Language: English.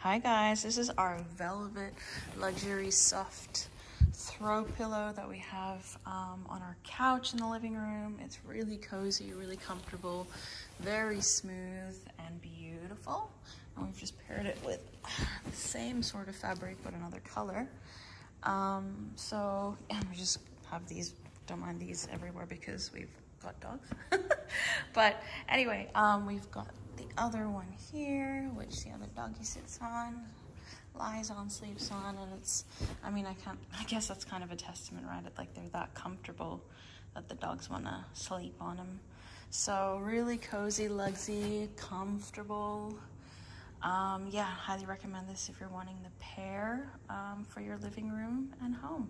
Hi guys, this is our velvet luxury soft throw pillow that we have um, on our couch in the living room. It's really cozy, really comfortable, very smooth and beautiful. And we've just paired it with the same sort of fabric but another color. Um, so, and we just have these, don't mind these everywhere because we've got dogs. but anyway, um, we've got the other one here, which the other doggy sits on, lies on, sleeps on, and it's, I mean, I can't, I guess that's kind of a testament, right? It like they're that comfortable that the dogs want to sleep on them. So really cozy, luxy, comfortable. Um, yeah, highly recommend this if you're wanting the pair um, for your living room and home.